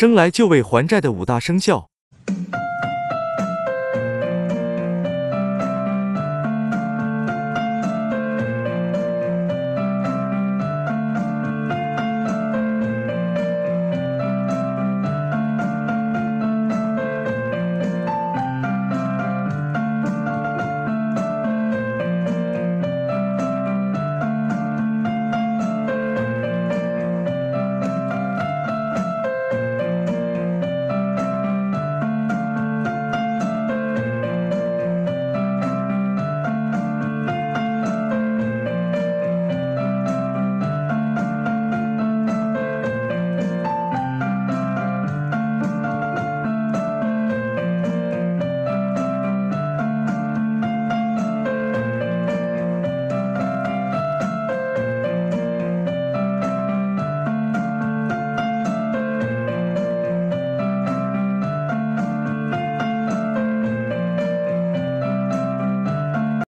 生来就为还债的五大生肖。